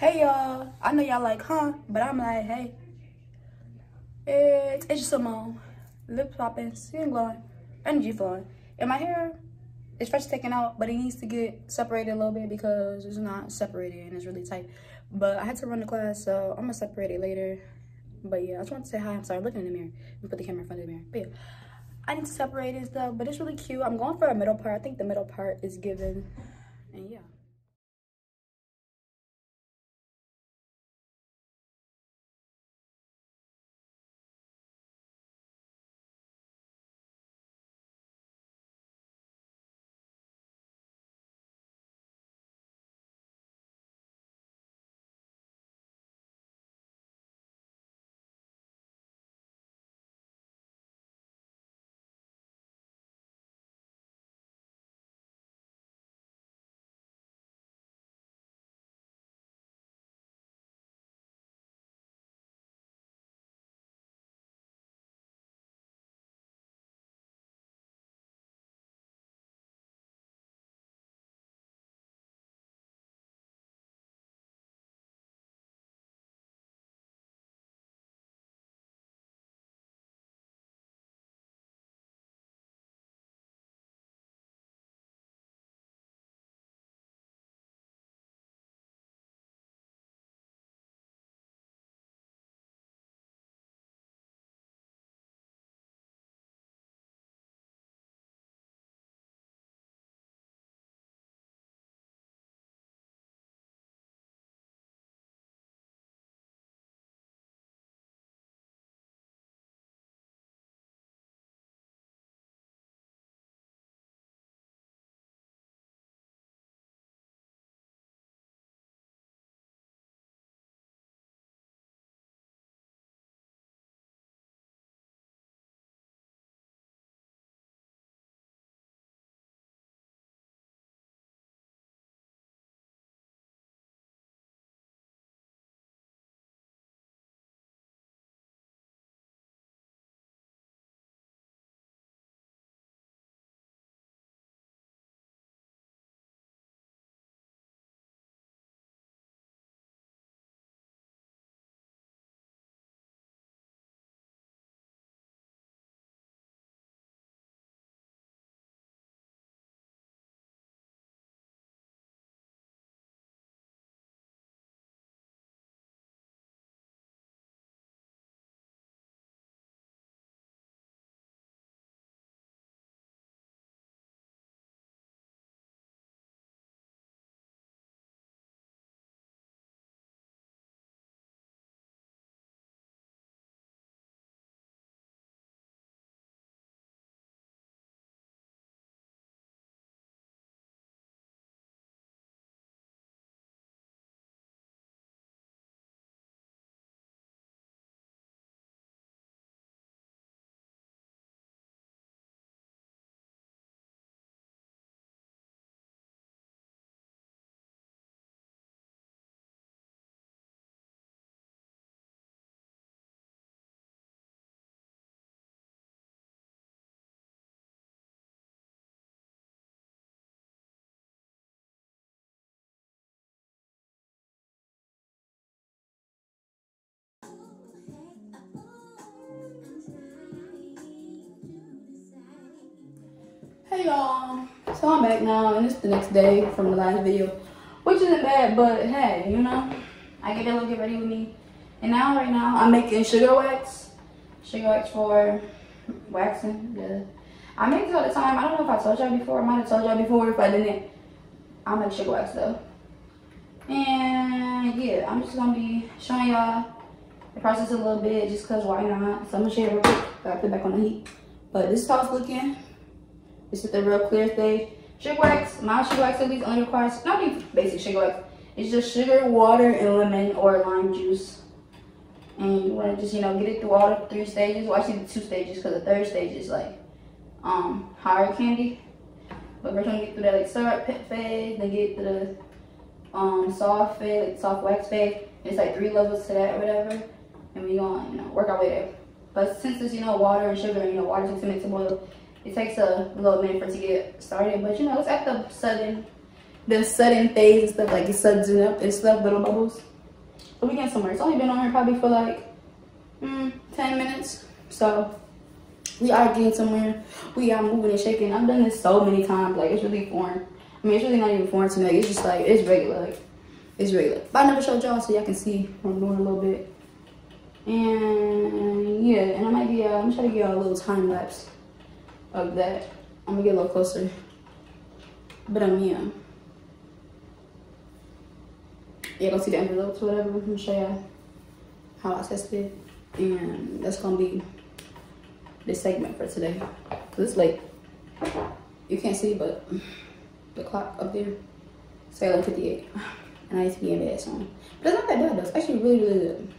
Hey y'all, I know y'all like, huh? But I'm like, hey. It's, it's Simone. Lip popping, skin glowing, energy flowing. And my hair is fresh taken out, but it needs to get separated a little bit because it's not separated and it's really tight. But I had to run the class, so I'm gonna separate it later. But yeah, I just want to say hi. I'm sorry, looking in the mirror and put the camera in front of the mirror. But yeah, I need to separate and stuff, but it's really cute. I'm going for a middle part. I think the middle part is given. And yeah. Hey y'all, so I'm back now and it's the next day from the last video, which isn't bad, but hey, you know, I get a little get ready with me. And now, right now, I'm making sugar wax, sugar wax for waxing. Yeah. I make this all the time. I don't know if I told y'all before. I might have told y'all before. If I didn't, I make sugar wax though. And yeah, I'm just gonna be showing y'all the process a little bit just cause why not? So I'm gonna share real quick. Gotta put back on the heat. But this is how it's looking. This is the real clear stage. Sugar wax, my sugar wax at least only requires, not even basic sugar wax. It's just sugar, water, and lemon or lime juice. And you wanna just, you know, get it through all the three stages. Well, actually the two stages, because the third stage is like um hard candy. But we're trying to get through that like syrup phase, then get to the um soft phase, like soft wax phase. It's like three levels to that or whatever. And we gonna, you know, work our way there. But since it's, you know, water and sugar, you know, water takes a minute to boil, it takes a little minute for it to get started. But, you know, it's at the sudden, the sudden phase and stuff, like it suds up and stuff, little bubbles. So we getting somewhere. It's only been on here probably for like mm, 10 minutes. So we are getting somewhere. We are moving and shaking. I've done this so many times. Like it's really foreign. I mean, it's really not even foreign to me. Like, it's just like, it's regular. Like, it's regular. But I never showed y'all so y'all can see what I'm doing a little bit. And yeah, and I might be, uh, I'm trying to get y'all a little time lapse of that. I'm gonna get a little closer. But I'm um, yeah. Yeah, go see the envelopes, whatever. I'm gonna show y'all how I tested. And that's gonna be the segment for today. Cause it's late. You can't see, but the clock up there say 11:58, and I need to be in bed soon. But it's not that bad though. It's actually really, really good.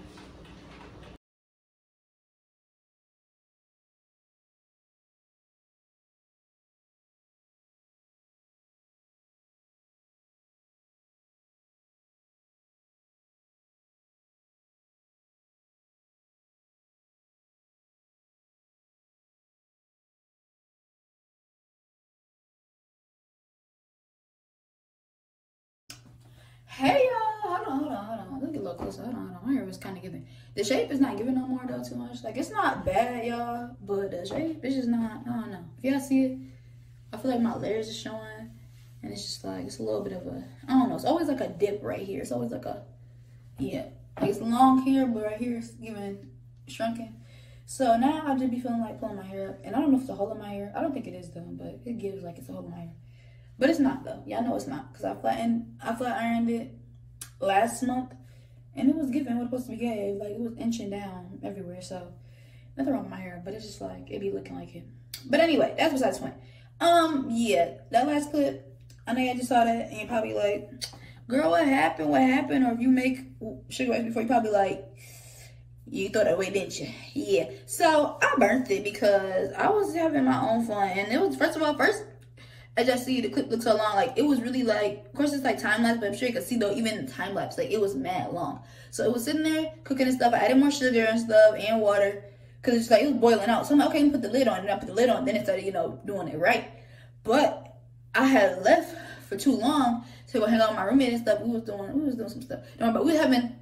Hey y'all, hold on, hold on, hold on. Look a little closer. Hold on, hold on. My hair was kind of giving. The shape is not giving no more though too much. Like it's not bad, y'all, but the shape is just not. I don't know. If y'all see it, I feel like my layers are showing, and it's just like it's a little bit of a. I don't know. It's always like a dip right here. It's always like a, yeah, like it's long here, but right here it's giving shrunken. So now I just be feeling like pulling my hair up, and I don't know if it's a hole in my hair. I don't think it is though, but it gives like it's a hole in my hair. But it's not though. Y'all know it's not because I flattened, I flat ironed it last month, and it was giving what it was supposed to be gave. Like it was inching down everywhere. So nothing wrong with my hair, but it's just like it be looking like it. But anyway, that's besides point. Um, yeah, that last clip. I know y'all just saw that, and probably like, "Girl, what happened? What happened?" Or if you make sugar wax before, you probably like, you thought that way, didn't you? Yeah. So I burnt it because I was having my own fun, and it was first of all, first as y'all see, the clip looks so long. Like it was really like, of course it's like time lapse, but I'm sure you can see though, even time lapse, like it was mad long. So it was sitting there cooking and stuff. I added more sugar and stuff and water because it's like it was boiling out. So I'm like, okay, put the lid on, and I put the lid on. Then it started, you know, doing it right. But I had left for too long to go hang out with my roommate and stuff. We was doing, we was doing some stuff. But we were having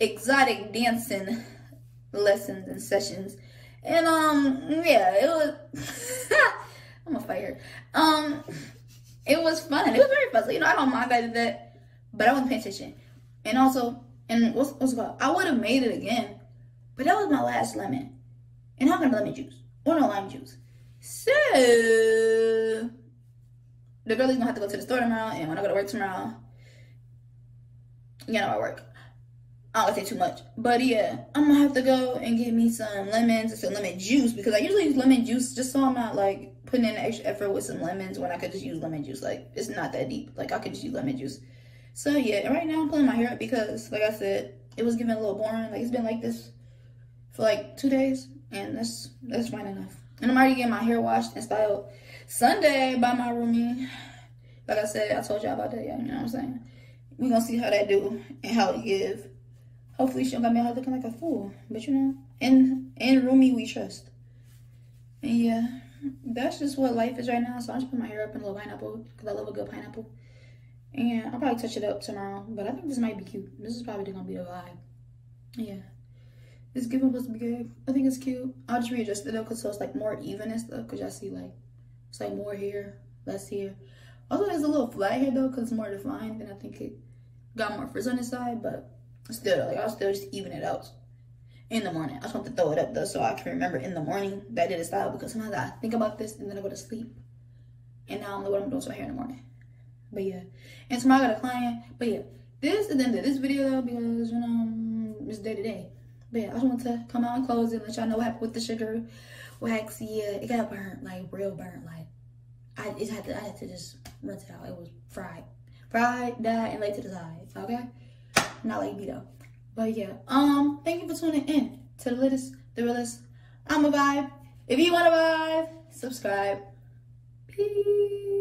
exotic dancing lessons and sessions. And um, yeah, it was. I'm a fire. Um, it was fun. It was very fun. So, you know, I don't mind did that, but I wasn't paying attention. And also, and what's what's called? I would have made it again, but that was my last lemon, and I'm gonna lemon juice or no lime juice. So the girlie's gonna have to go to the store tomorrow, and when I go to work tomorrow, you know, I work. Oh, I don't say too much. But yeah, I'm gonna have to go and get me some lemons and some lemon juice because I usually use lemon juice just so I'm not like putting in extra effort with some lemons when I could just use lemon juice. Like it's not that deep. Like I could just use lemon juice. So yeah, right now I'm pulling my hair up because like I said, it was getting a little boring. Like it's been like this for like two days and that's that's fine enough. And I'm already getting my hair washed and styled Sunday by my roomie. Like I said, I told y'all about that, yeah, you know what I'm saying? we gonna see how that do and how it give. Hopefully she don't got me out looking like a fool. But you know, in in roomie we trust. And yeah, that's just what life is right now. So I'm just put my hair up in a little pineapple because I love a good pineapple. And I'll probably touch it up tomorrow. But I think this might be cute. This is probably gonna be the vibe. Yeah. This given supposed to be good. I think it's cute. I'll just readjust it though because so it's like more even and stuff. Cause y'all see like it's like more here, less here. Also, there's a little flat here though because it's more defined, and I think it got more frizz on the side. But still, like I'll still just even it out in the morning. I just want to throw it up though so I can remember in the morning that I did a style because sometimes I think about this and then I go to sleep. And now I don't know what I'm doing so here in the morning. But yeah. And tomorrow I got a client. But yeah. This is the end of this video though because you know it's day to day. But yeah, I just want to come out and close it, let y'all know what happened with the sugar wax. Yeah, it got burnt, like real burnt. Like I just had to I had to just rinse it out. It was fried. Fried, dyed, and laid to the side. Okay? Not like though. But yeah, um, thank you for tuning in to the latest, the realest. I'm a vibe. If you want to vibe, subscribe. Peace.